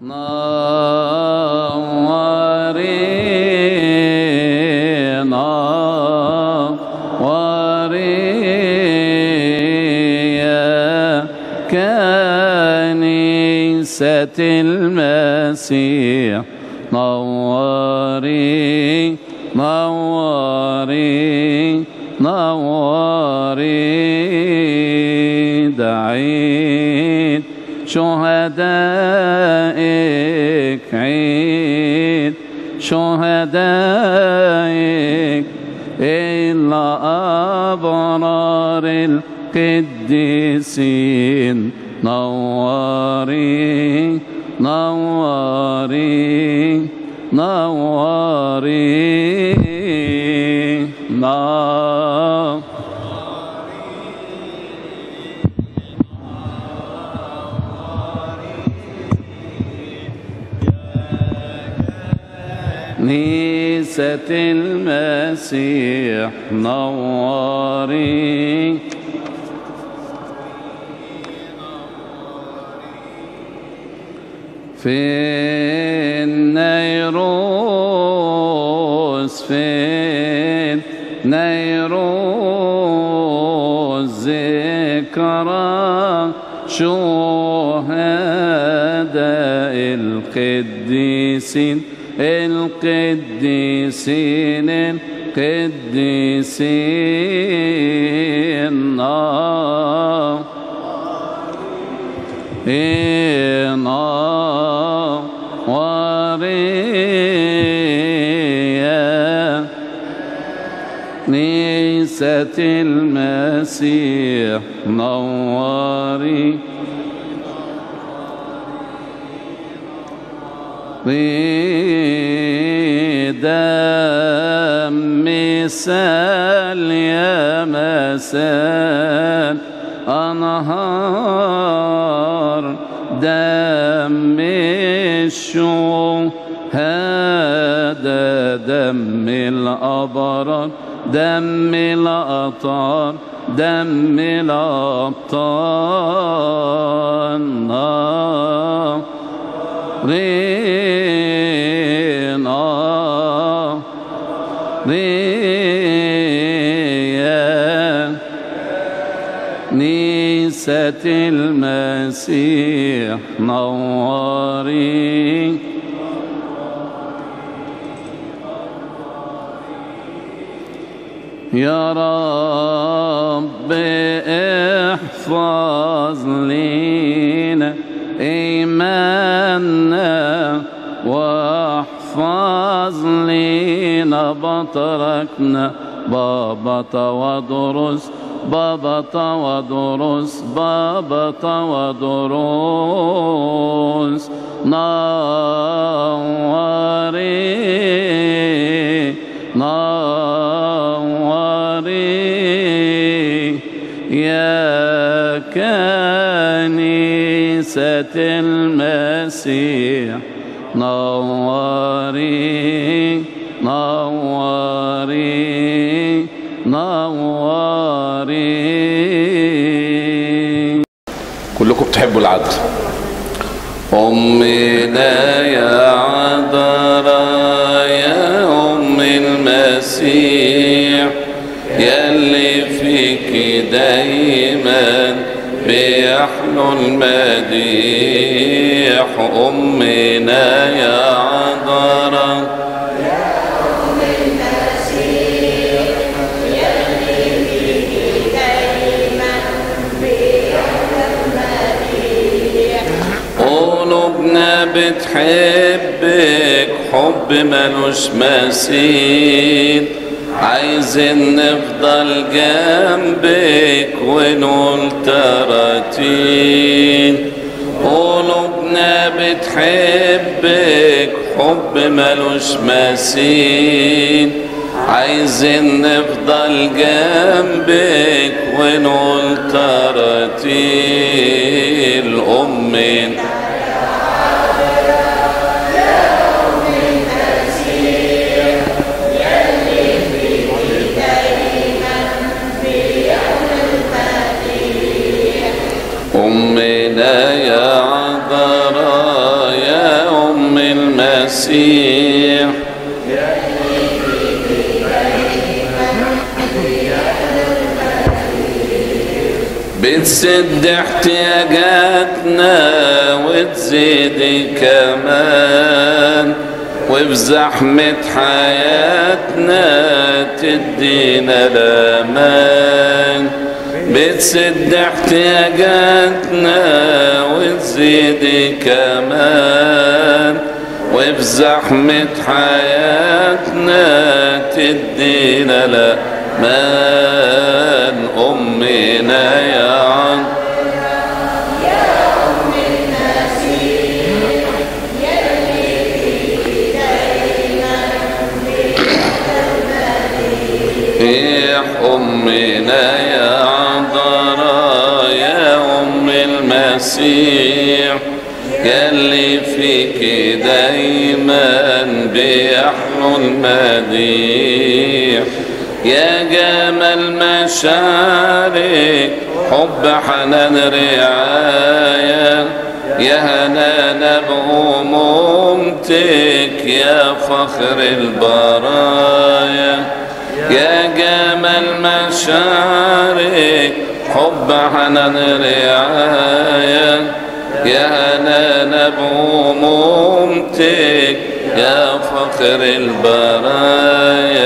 ناري ناري كنيسة المسيح نوري نوري نوري دعيت شهدائك عيد شهدائك إلا أبرار القديسين نوري نوري نوري المسيح نوري. في النيروز في النيروز ذكرى شهداء القديسين. القديسين القديسين نار وريا نيسة المسيح نوري دم مثال يا مسال أنهار دم الشهداء دم الأبرار دم الأطهار دم الأبطال. نار رينا. نيسة المسيح نوري. يا رب احفظ لينا إيماننا واحفظ لينا بطركنا بابا ودرس بابا ودرس بابا ودرس نوري نوري يا كنيسة المسيح نوري نوري بتحبوا العدل. أمنا يا عذراء يا أم المسيح يلي فيك دايما بيحلو المديح. أمنا يا بتحبك حب ملوش مثيل عايزين نفضل جنبك ونقول تراتيل قلوبنا بتحبك حب ملوش مثيل عايزين نفضل جنبك ونقول تراتيل أمنا المسيح. بتسد احتياجاتنا وتزيد كمان وبزحمة حياتنا تدينا الأمان. بتسد احتياجاتنا وتزيد كمان وبزحمة حياتنا تدينا الأمان أمنا يا عم. يا أمنا يا عذراء بيحلو المديح. يا جمال مشاعرك حب حنان رعاية يا هنانا بأمومتك يا فخر البرايا. يا جمال مشاعرك حب حنان رعاية يا هنانا بأمومتك يا فخر البرايا.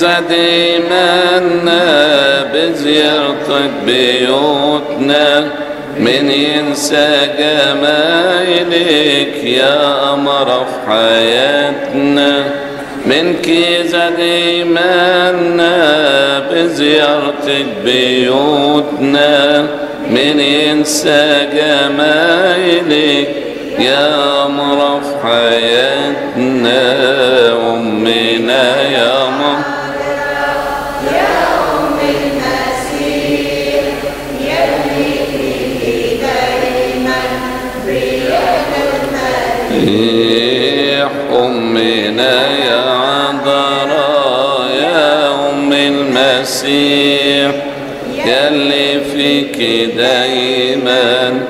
زاد إيماننا بزيارتك بيوتنا. من ينسى جمايلك يا قمر في حياتنا. منك زاد إيماننا بزيارتك بيوتنا. من ينسى جمايلك يا قمر في حياتنا. أمنا أمنا يا عذراء يا أم المسيح. يلي فيك دايما.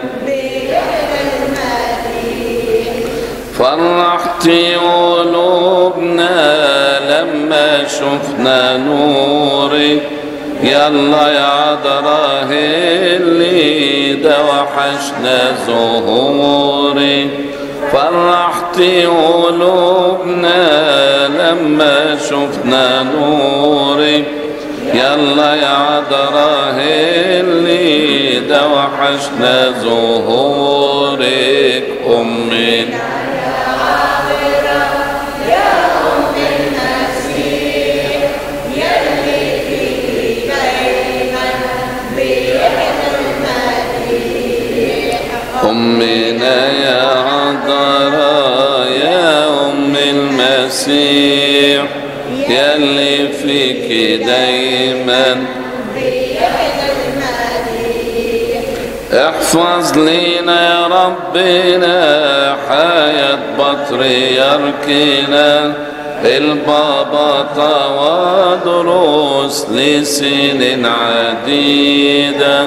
فرحتي قلوبنا لما شفنا نورك يلا يا عذراء اللي ده وحشنا فرحتي قلوبنا لما شفنا نورك يلا يا عذراء اللي ده وحشنا ظهورك أمنا المسيح يلي فيك دايما. احفظ لينا يا ربنا حياة بطريركنا البابا دروس لسنين عديدة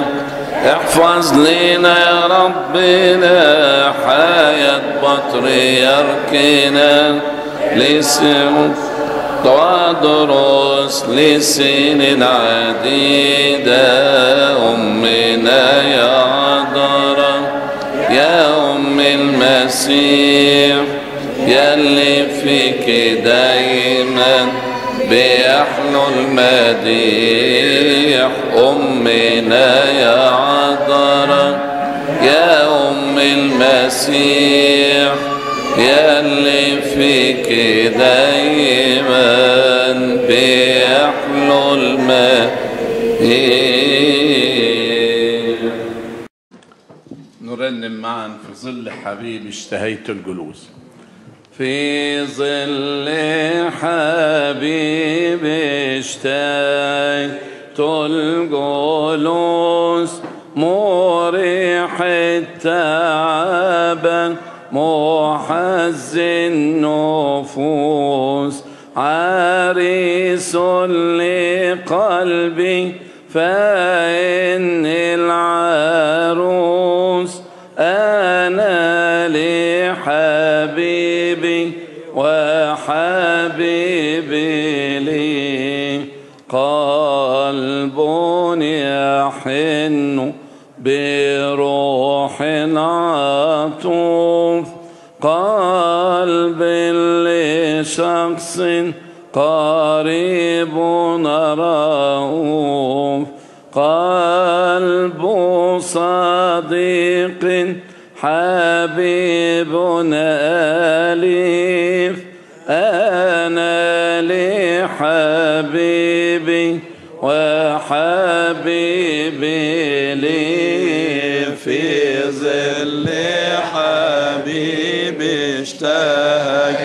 احفظ لينا يا ربنا حياة بطريركنا لسنين ودروس لسنين عديدة أمنا يا عذراء يا أم المسيح يلي فيك دايما بيحلو المديح. أمنا يا عذراء يا أم المسيح. بك دايما بيحلو الماء نرنم معا في ظل حبيبي اشتهيت الجلوس. في ظل حبيبي اشتهيت الجلوس. مريح التعب محز النفوس عريس لقلبي فإن العروس أنا لحبيبي وحبيبي لي. قلب يحن بروح الراحلات قلب لشخص قريب نراه. قلب صديق حبيب أليف. أنا لحبيبي وحبيبي المساجد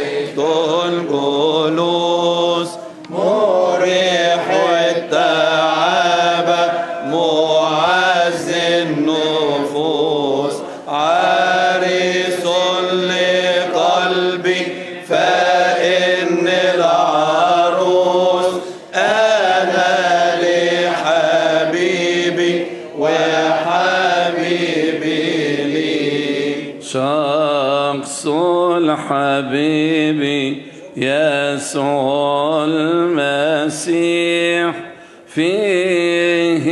حبيبي يسوع المسيح فيه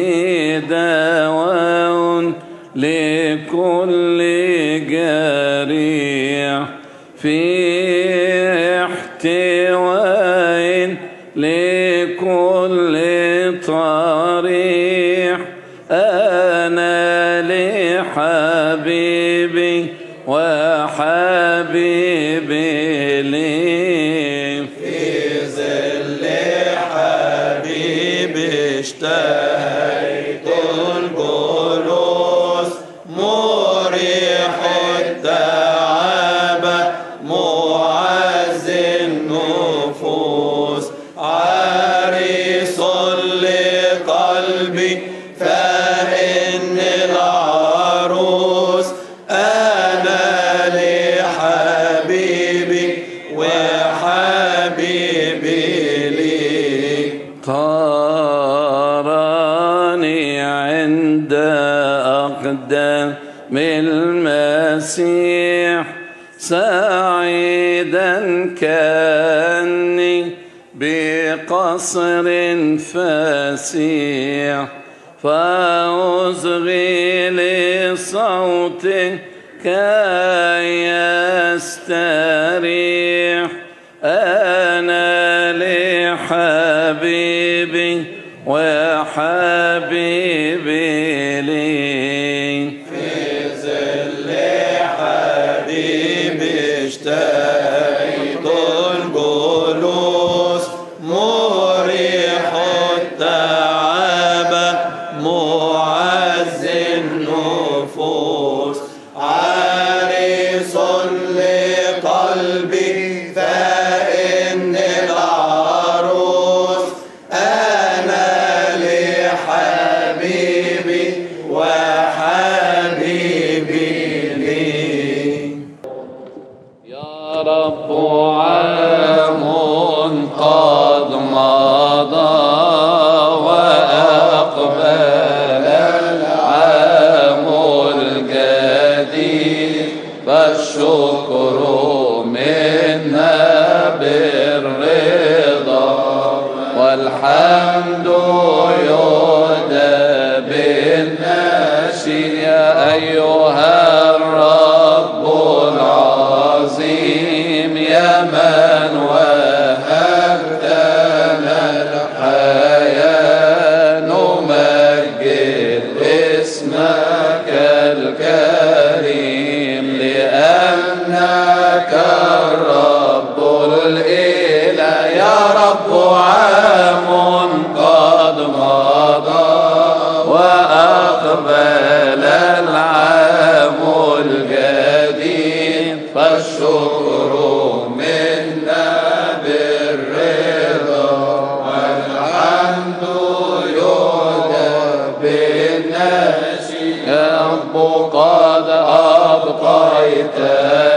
دواء لكل جريح فيه احتواء لكل طريح. أنا لحبيبي وحبيبي الحمد يهدى بالناس يا أيها بيتك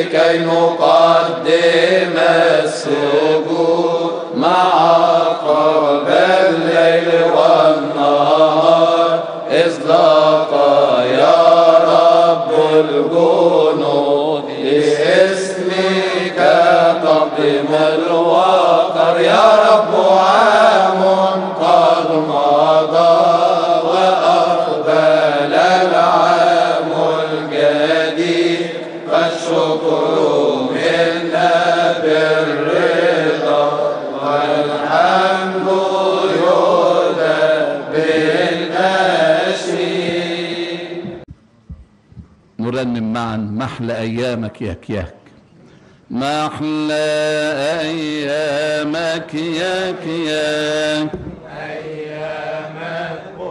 لكي نقدم السجود نرنم معا محلى أيامك يا كياك محلى ايامك يا كياك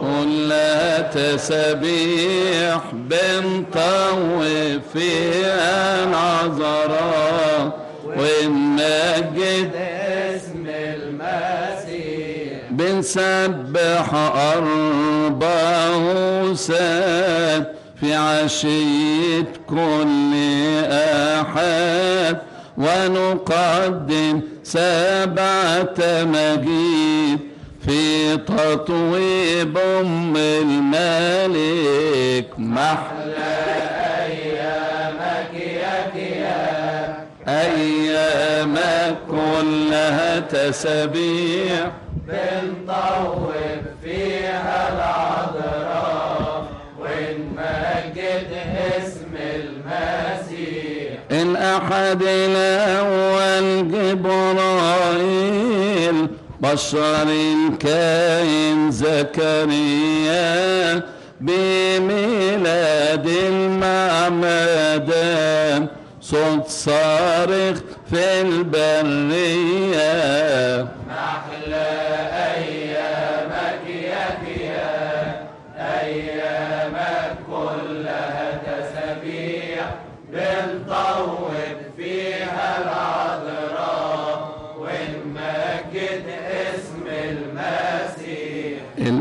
كلها تسابيح بنطوف فيها العذراء ونمجد اسم المسيح. بنسبح أربعة سات في عشية كل أحد ونقدم سبعة مجيد في تطويب أم الملك. محلى أيامك يا أيامك كلها تسابيح بنطوب فيها العذراء الأحد الأول جبرائيل بشر الكائن زكريا بميلاد المعمدان صوت صارخ في البرية.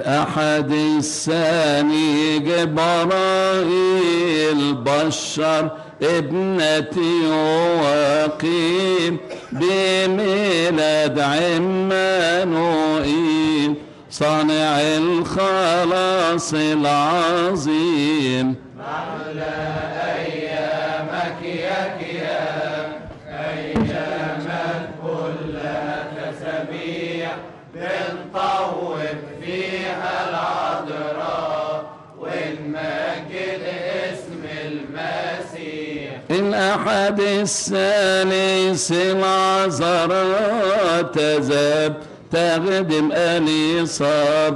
الأحد الثاني جبرائيل بشر ابنتي وقيم بميلاد عمانوئيل صانع الخلاص العظيم. أيامك أحد الثالث العذراء تذاب تخدم الإصابات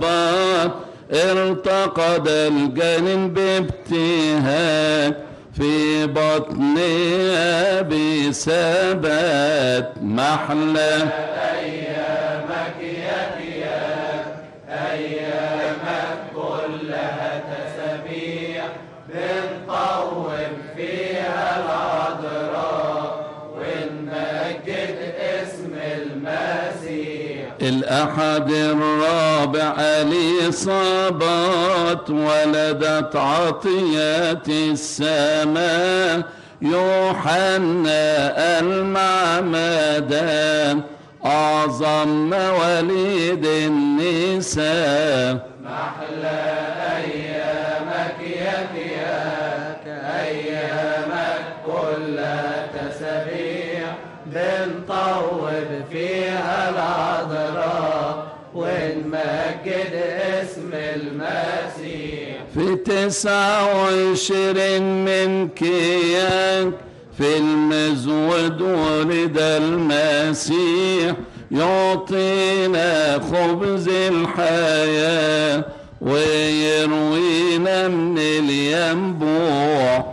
ارتقد الجنين بابتهاج في بطنها بثبات محلى الأحد الرابع الإصابات ولدت عطيات السماء يوحنا المعمدان أعظم مواليد النساء. محلى أيامك العذراء ونمجد اسم المسيح. في تسعة وعشرين من كياك في المزود ولد المسيح يعطينا خبز الحياة ويروينا من الينبوع.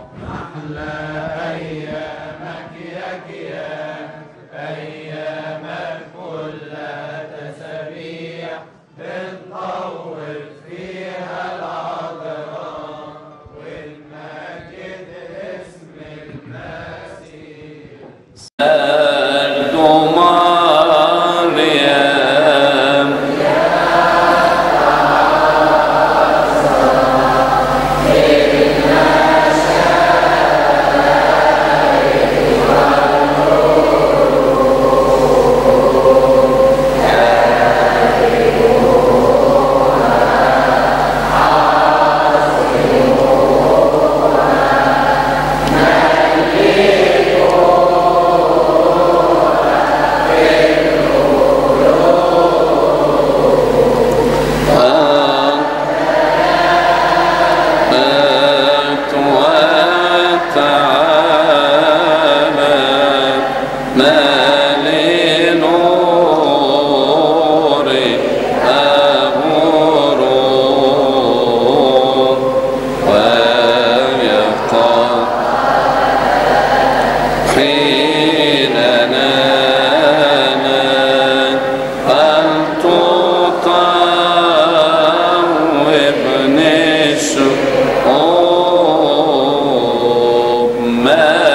ما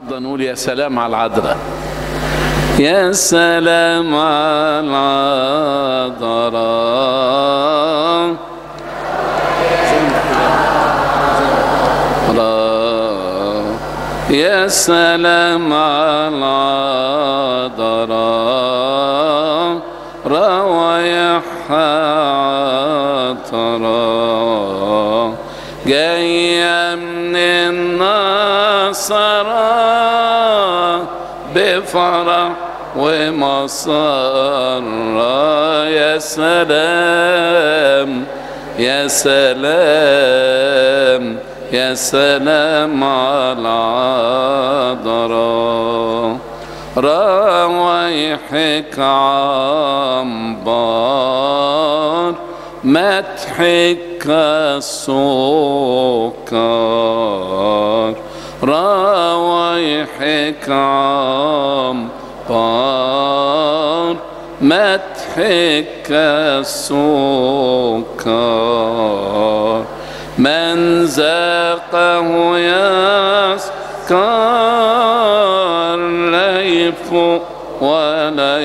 النهارده نقول يا سلام على العذراء. يا سلام على العذراء. يا سلام على العذراء ومسرة يا سلام يا سلام يا سلام على العذراء روايحك عنبر مدحك السكر روايحك عنبر مدحك السكر. من ذاقه يسكر لا يفوق ولا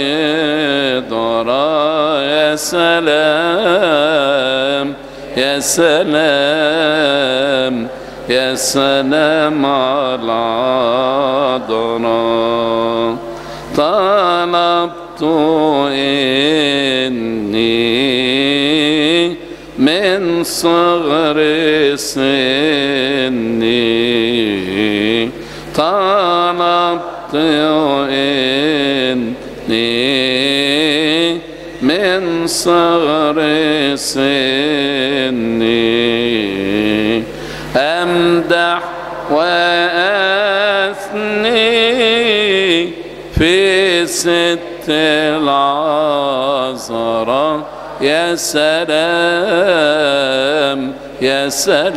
يضرى يا سلام يا سلام يا سلام على العذراء طلبت إني من صغر سني. طلبت إني من صغر سني. ست العذراء يا سلام يا سلام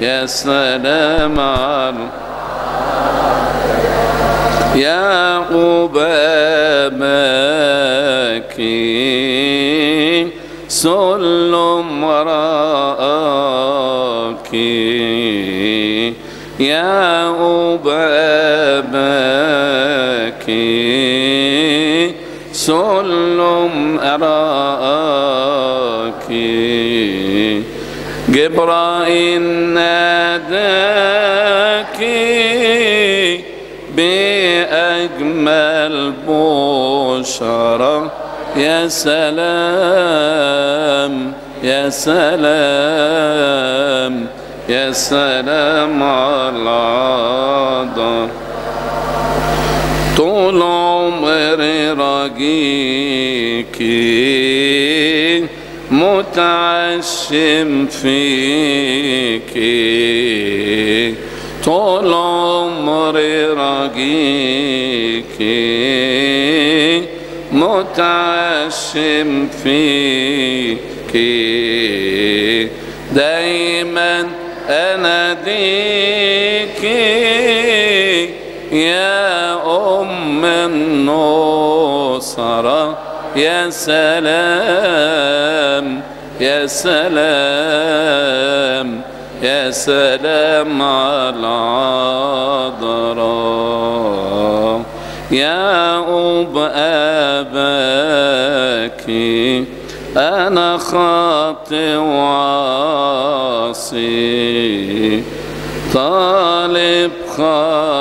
يا سلام على يا قبامك سلم راك يا أبابك سلم أراك جبرائيل ناداك بأجمل بشرى يا سلام يا سلام يا سلام على العذراء طول عمري راجيكي متعشم فيكي طول عمري راجيكي متعشم فيكي دايما اناديكي النصرة يا سلام يا سلام يا سلام على العذراء. يا أب أباك أنا خاطئ وعاصي. طالب خلاصي.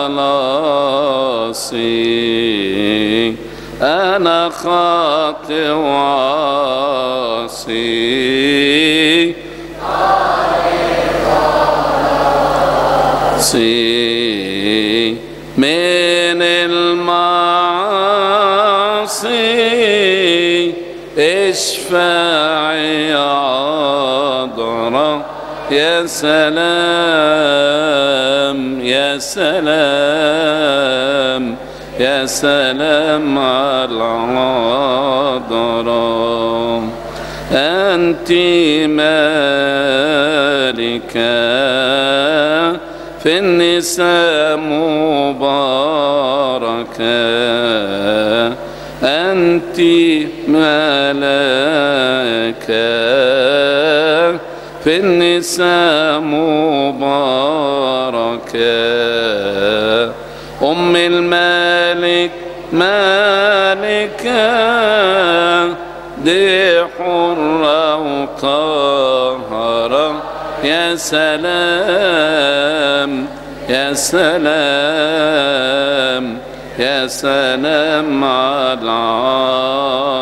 أنا خاطئ وعاصي من المعاصي. اشفعي عذرا يا سلام يا سلام. يا سلام على العذراء أنت مالكة في النساء مباركة أنت ملكا في النساء مباركة أم الملك مالكة دي حرة وطهرة يا سلام يا سلام يا سلام على العذراء.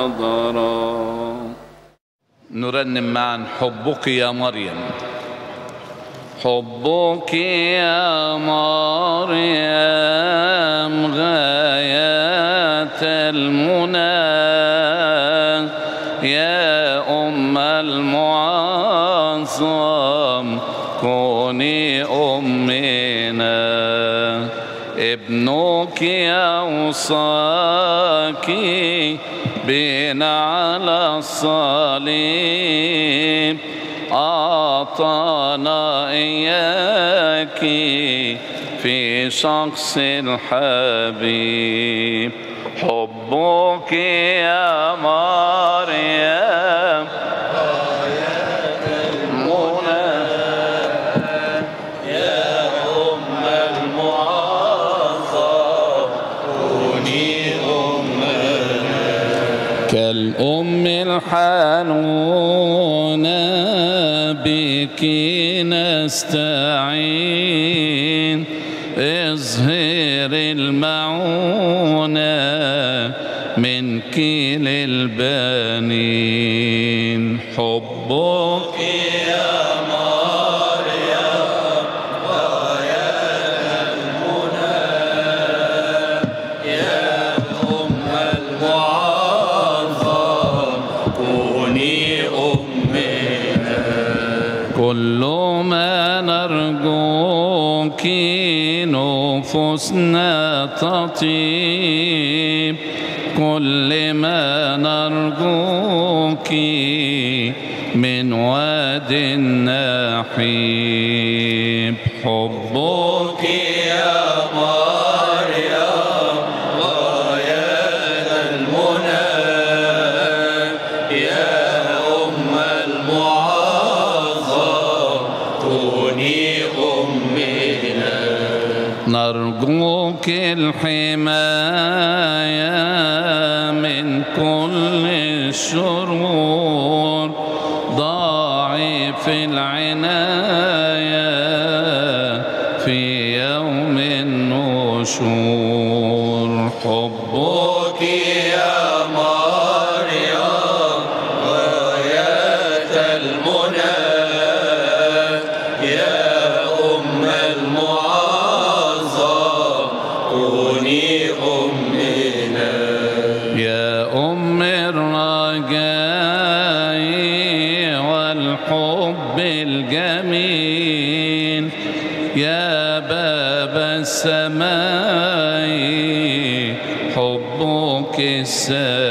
نرنم معا حبك يا مريم. حبك يا مريم غاية المنى يا أم المعظم كوني أمنا ابنك أوصاك بنا على الصليب. أعطانا إياك في شخص الحبيب. حبك يا مريم كالأم الحنونة بك نستعين اظهر المعونة منك للبنين حبك نفوسنا تطيب. كل ما نرجوك من واد النحيب الحماية من كل الشرور والحب الجميل يا باب السماء حبك السبيل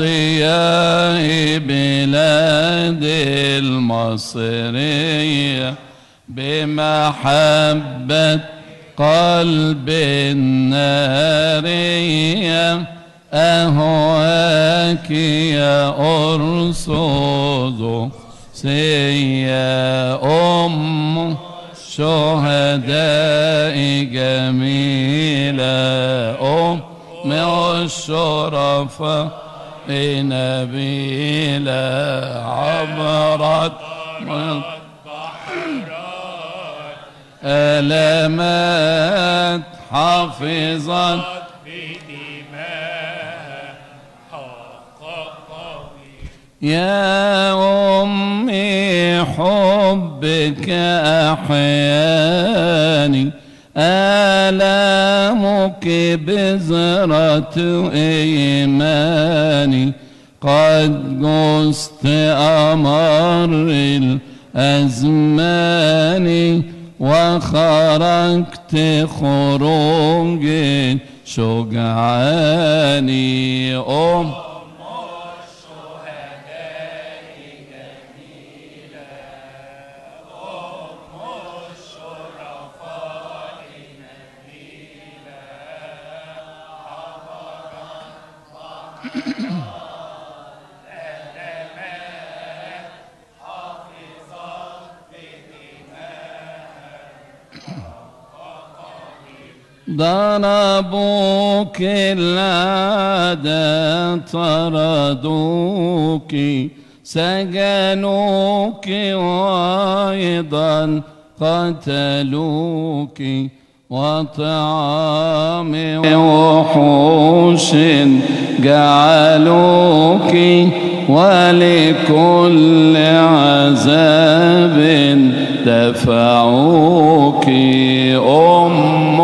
وضياء بلاد المصرية بمحبة قلب النارية. أهواك يا سيا أم الشهداء جميلة. أم الشرفاء نبيلة عبرت ألمات حافظت بدماء حق يا أمي حبك أحياني آلامك بذرة إيماني قد جست أمر الأزمان وخرجت خروج شجعاني. أم ضربوك العادة طردوك سجنوك وأيضا قتلوك. وطعام وحوش جعلوك ولكل عذاب دفعوك أم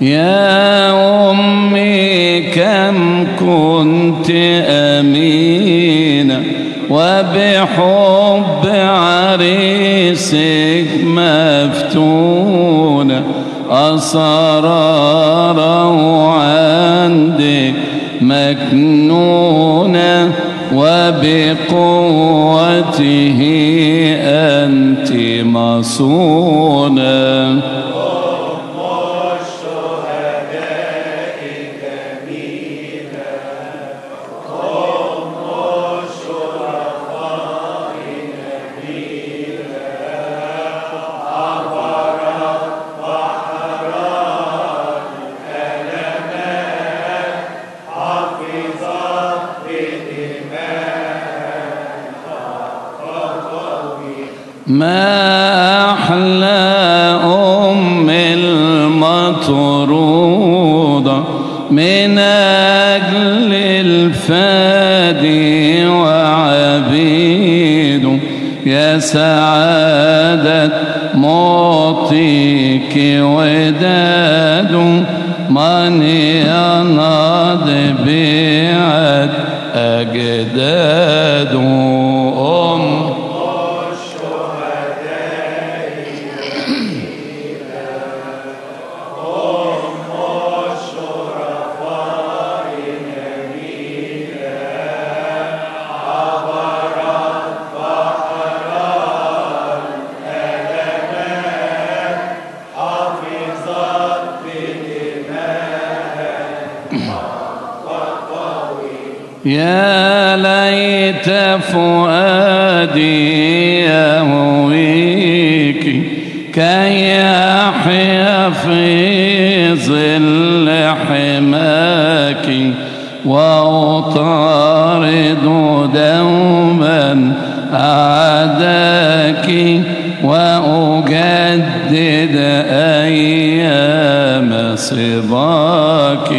يا أمي كم كنت أمينة وبحب عريسك مفتونة أسراره عندك مكنونة وبقوته أنت مصونة يا ليت فؤادي يهويك كي يحيا في ظل حماك وأطارد دوما أعداك وأجدد أيام صباك.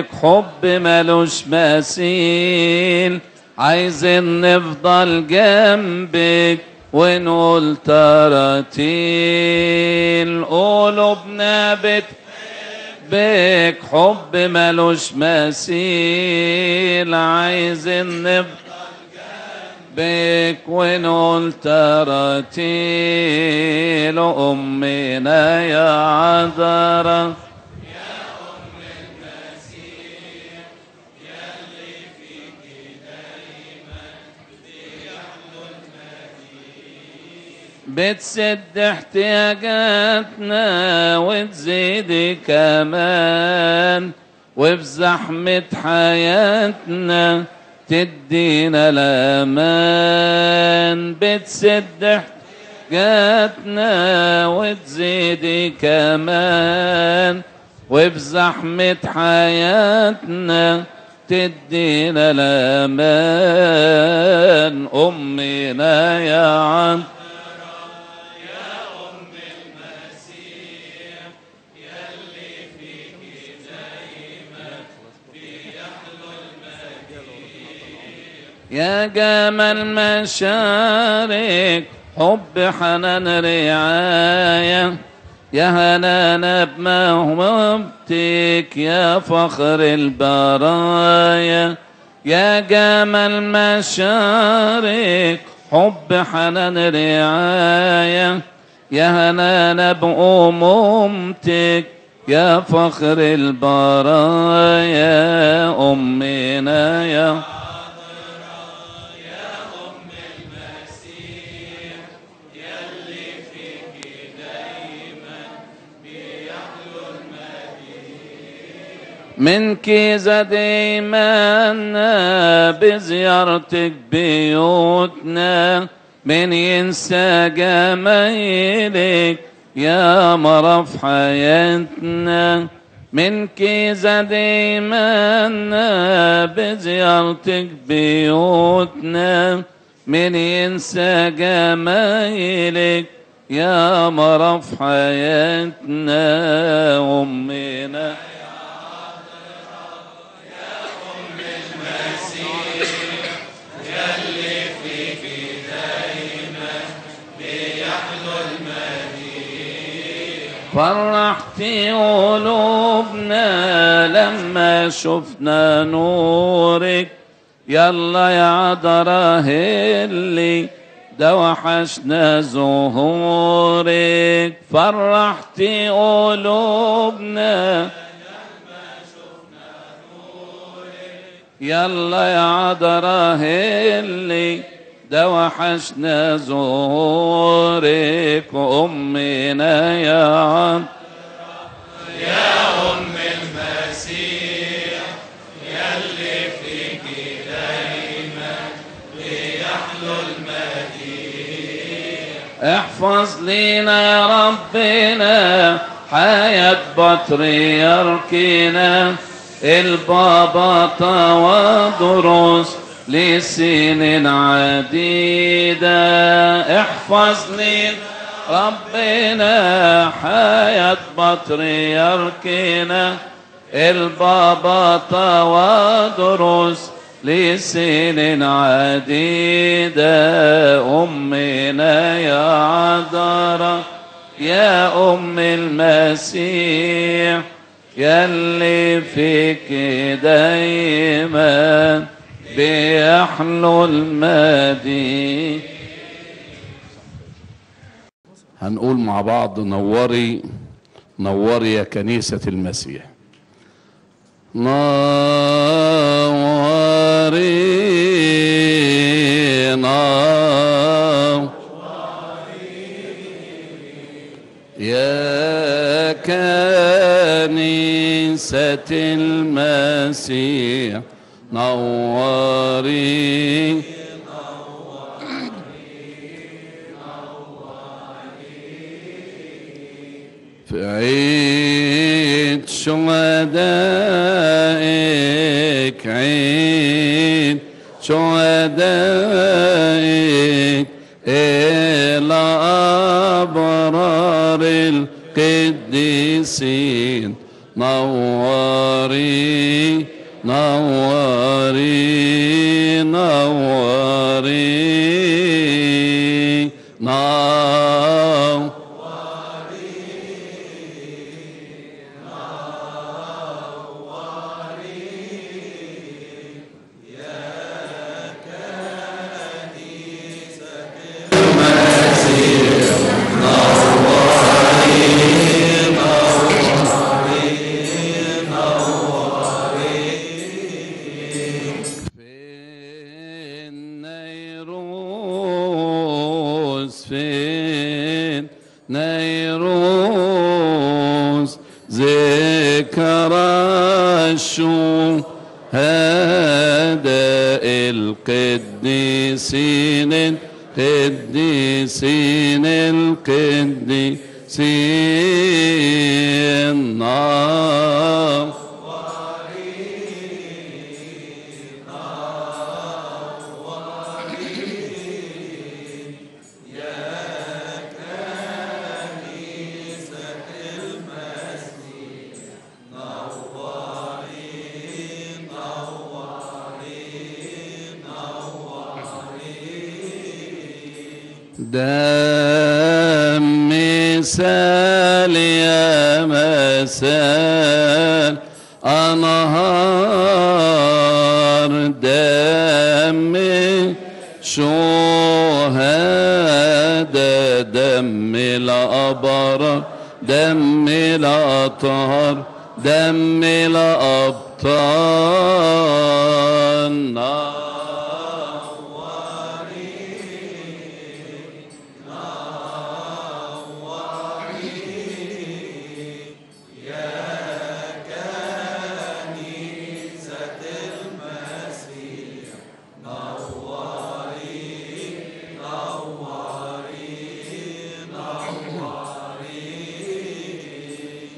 بتحبك حب ملوش مثيل عايزين نفضل جنبك ونقول تراتيل قلوبنا بتحبك حب ملوش مثيل عايزين نفضل بك ونقول تراتيل أمنا يا عذراء بتسد احتياجاتنا وتزيد كمان وفي زحمة حياتنا تدينا الأمان. بتسد احتياجاتنا وتزيد كمان وفي زحمة حياتنا تدينا الأمان. أمنا يا عم يا جمال مشارك حب حنان رعاية. يا هنانا بموهبتك يا فخر البرايا يا جمال مشارك حب حنان رعاية. يا هنانا بأمومتك يا فخر البرايا أمنا يا منك زاد إيماننا بزيارتك بيوتنا من ينسى جمايلك يا مرف حياتنا. منك زاد إيماننا بزيارتك بيوتنا من ينسى جمايلك يا مرف حياتنا. أمنا فرحت قلوبنا لما شفنا نورك. يلا يا عذرا اللي ده وحشنا ظهورك. فرحت قلوبنا يلا يا عذرا اللي ده وحشنا أمنا يا عم يا أم المسيح يلي فيك دايما بيحلو المديح احفظ لينا ربنا حياة بطريركنا البابا ودروس لسنين عديدة. احفظ لينا ربنا حياة بطريركنا البابا ودروس لسنين عديدة. أمنا يا عذراء يا أم المسيح يلي فيك دايما. بيحلو المدين هنقول مع بعض نوري نوري يا كنيسة المسيح. نوري نوري. يا كنيسة المسيح. نوري في عيد شهدائك عيد شهدائك إلى أبرار القديسين. نوري نوري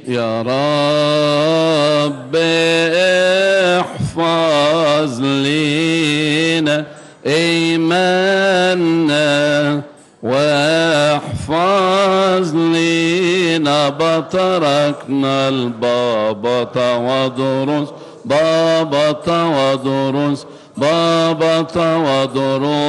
يا رب احفظ لينا إيماننا واحفظ لينا بطركنا البابا ودرس بابا ودرس بابا ودرس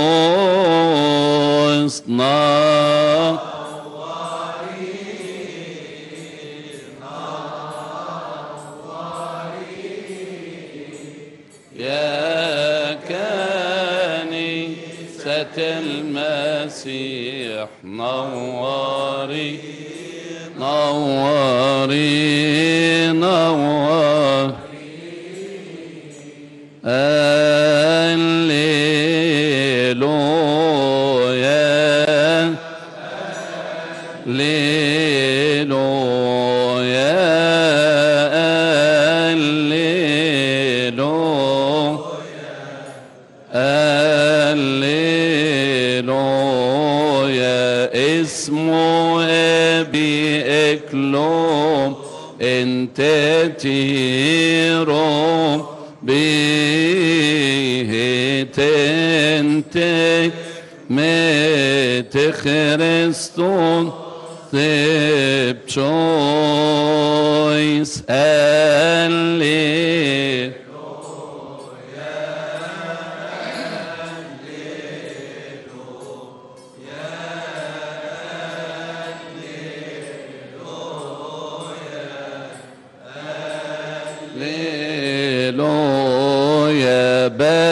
نوري اكلوم أنت تيروم به تنتك مت خريستون ثب choice الليل